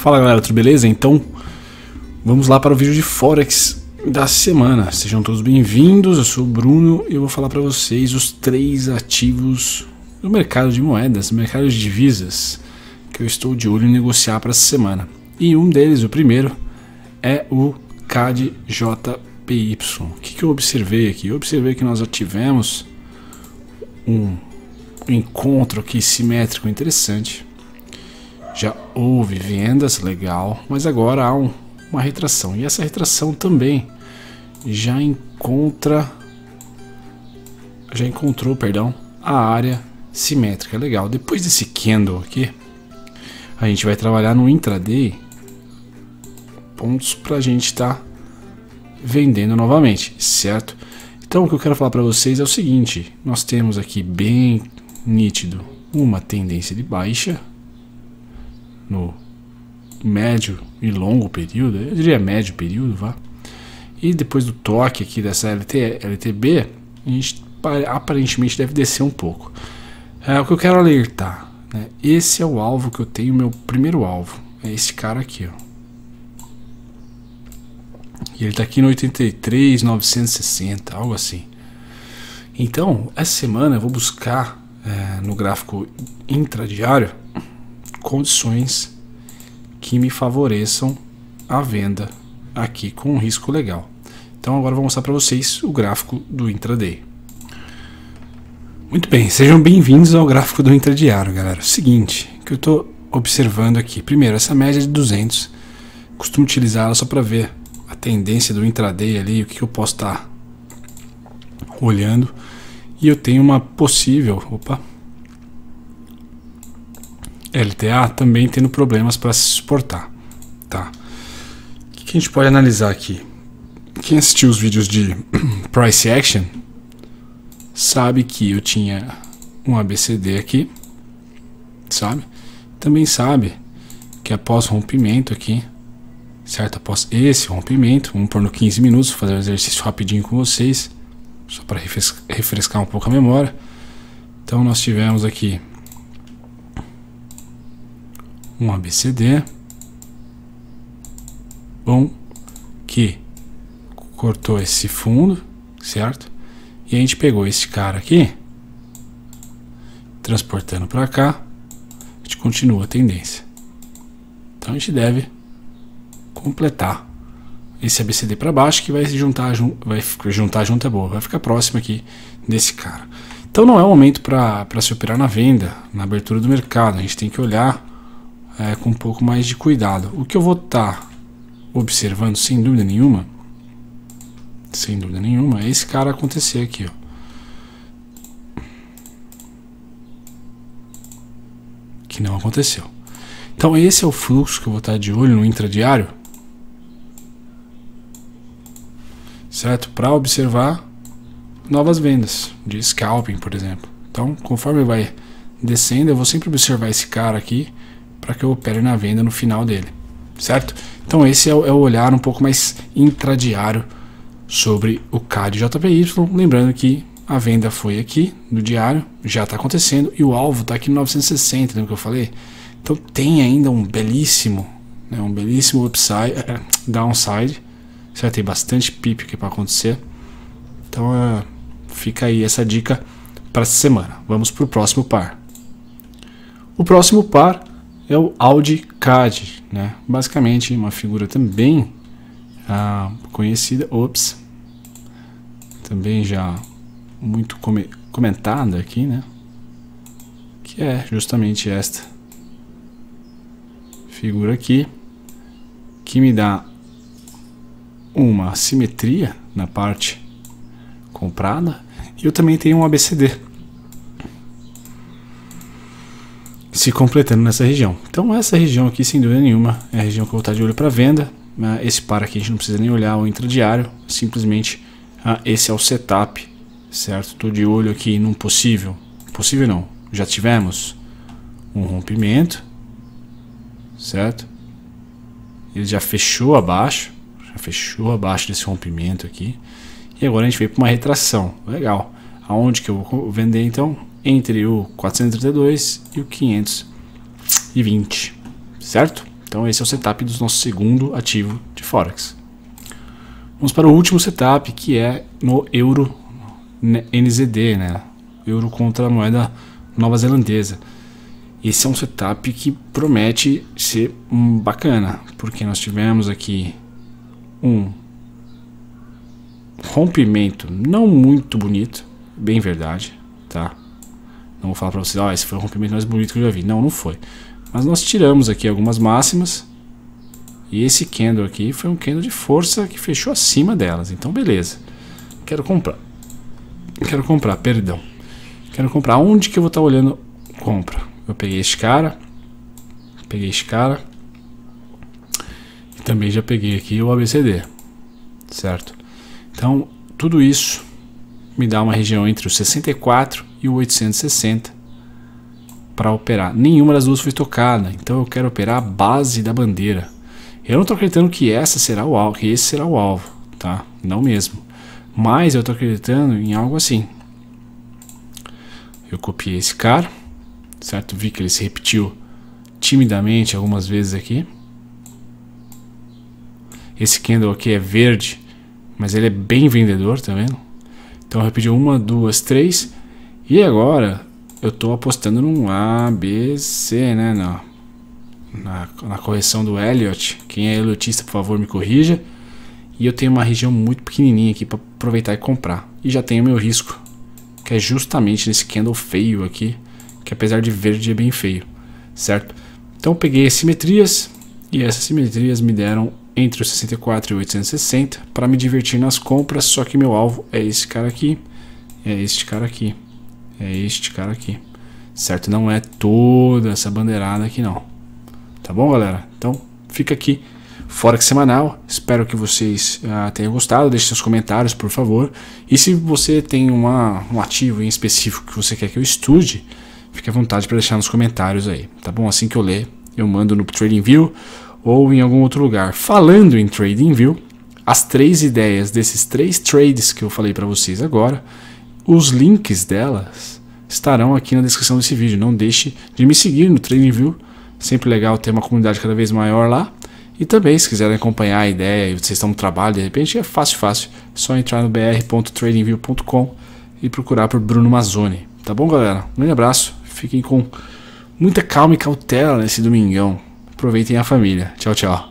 Fala galera, tudo beleza? Então vamos lá para o vídeo de Forex da semana. Sejam todos bem-vindos, eu sou o Bruno e eu vou falar para vocês os três ativos do mercado de moedas, mercado de divisas, que eu estou de olho em negociar para essa semana. E um deles, o primeiro, é o CAD-JPY. O que, que eu observei aqui? Eu observei que nós já tivemos um encontro aqui simétrico interessante já houve vendas, legal, mas agora há um, uma retração. E essa retração também já encontra já encontrou, perdão, a área simétrica. Legal. Depois desse candle aqui, a gente vai trabalhar no intraday pontos para a gente estar tá vendendo novamente, certo? Então o que eu quero falar para vocês é o seguinte: nós temos aqui bem nítido uma tendência de baixa no médio e longo período, eu diria médio período, vá. E depois do toque aqui dessa LT, LTB, a gente aparentemente deve descer um pouco. É o que eu quero alertar. Né? Esse é o alvo que eu tenho, meu primeiro alvo. É esse cara aqui, ó. E ele está aqui no 83,960, algo assim. Então, essa semana eu vou buscar é, no gráfico intradiário condições que me favoreçam a venda aqui com um risco legal. Então agora vou mostrar para vocês o gráfico do intraday. Muito bem, sejam bem-vindos ao gráfico do intradiário, galera. Seguinte, que eu estou observando aqui. Primeiro, essa média de 200, costumo utilizá-la só para ver a tendência do intraday ali, o que, que eu posso estar tá olhando. E eu tenho uma possível, opa, LTA também tendo problemas para se suportar. Tá? O que, a gente pode analisar aqui? Quem assistiu os vídeos de Price Action sabe que eu tinha um ABCD aqui, sabe? Também sabe que após rompimento aqui, certo? Após esse rompimento, vamos pôr no 15 minutos, fazer um exercício rapidinho com vocês, só para refrescar um pouco a memória. Então nós tivemos aqui um ABCD, um que cortou esse fundo, certo? E a gente pegou esse cara aqui, transportando para cá, a gente continua a tendência. Então a gente deve completar esse ABCD para baixo que vai se juntar, vai juntar junto é boa, vai ficar próximo aqui desse cara. Então não é o momento para se operar na venda, na abertura do mercado. A gente tem que olhar é, com um pouco mais de cuidado. O que eu vou estar tá observando, sem dúvida nenhuma, sem dúvida nenhuma, é esse cara acontecer aqui, ó. Que não aconteceu. Então esse é o fluxo que eu vou estar tá de olho no intradiário. Certo? Para observar novas vendas de scalping, por exemplo. Então, conforme vai descendo, eu vou sempre observar esse cara aqui para que eu opere na venda no final dele, certo? Então esse é o, é o olhar um pouco mais intradiário sobre o CAD JPY, lembrando que a venda foi aqui no diário, já está acontecendo e o alvo está aqui no 960, lembra que eu falei? Então tem ainda um belíssimo, né, um belíssimo upside, é, downside, certo? Tem bastante PIP aqui para acontecer. Então é, fica aí essa dica para essa semana. Vamos para o próximo par. O próximo par é o Audi CAD, né? Basicamente uma figura também ah, conhecida, ops, também já muito comentada aqui, né? Que é justamente esta figura aqui, que me dá uma simetria na parte comprada e eu também tenho um ABCD se completando nessa região. Então essa região aqui, sem dúvida nenhuma, é a região que eu vou estar de olho para venda. Né? Esse par aqui a gente não precisa nem olhar o intradiário, simplesmente ah, esse é o setup, certo? Estou de olho aqui num possível, possível não, já tivemos um rompimento, certo? Ele já fechou abaixo, já fechou abaixo desse rompimento aqui. E agora a gente veio para uma retração, legal. Aonde que eu vou vender então? Entre o 432 e o 520, certo? Então esse é o setup do nosso segundo ativo de Forex. Vamos para o último setup, que é no euro NZD, né? Euro contra a moeda nova zelandesa. Esse é um setup que promete ser bacana, porque nós tivemos aqui um rompimento não muito bonito, bem verdade, tá? Não vou falar para vocês, oh, esse foi o rompimento mais bonito que eu já vi. Não, não foi. Mas nós tiramos aqui algumas máximas. E esse candle aqui foi um candle de força que fechou acima delas. Então, beleza. Quero comprar. Quero comprar, perdão. Quero comprar. Onde que eu vou estar tá olhando compra? Eu peguei este cara. Peguei este cara. E também já peguei aqui o ABCD. Certo? Então, tudo isso me dá uma região entre o 64 e o 860 para operar. Nenhuma das duas foi tocada, então eu quero operar a base da bandeira. Eu não estou acreditando que essa será o alvo, que esse será o alvo, tá? Não mesmo. Mas eu estou acreditando em algo assim. Eu copiei esse cara, certo? Vi que ele se repetiu timidamente algumas vezes aqui. Esse candle aqui é verde, mas ele é bem vendedor, tá vendo? Então eu repeti uma, duas, três. E agora eu estou apostando num A, B, C, né? Na, na, correção do Elliott. Quem é elotista, por favor, me corrija. E eu tenho uma região muito pequenininha aqui para aproveitar e comprar. E já tenho meu risco, que é justamente nesse candle feio aqui, que apesar de verde é bem feio, certo? Então peguei as simetrias e essas simetrias me deram entre os 64 e 860 para me divertir nas compras, só que meu alvo é esse cara aqui, é este cara aqui. É este cara aqui, certo? Não é toda essa bandeirada aqui não, tá bom galera? Então fica aqui, Forex semanal, espero que vocês uh, tenham gostado, deixe seus comentários por favor, e se você tem uma, um ativo em específico que você quer que eu estude, fique à vontade para deixar nos comentários aí, tá bom? Assim que eu ler, eu mando no TradingView ou em algum outro lugar. Falando em TradingView, as três ideias desses três trades que eu falei para vocês agora, os links delas estarão aqui na descrição desse vídeo. Não deixe de me seguir no TradingView. Sempre legal ter uma comunidade cada vez maior lá. E também, se quiserem acompanhar a ideia e vocês estão no trabalho, de repente é fácil, fácil. É só entrar no br.tradingview.com e procurar por Bruno Mazzoni. Tá bom, galera? Um grande abraço. Fiquem com muita calma e cautela nesse domingão. Aproveitem a família. Tchau, tchau.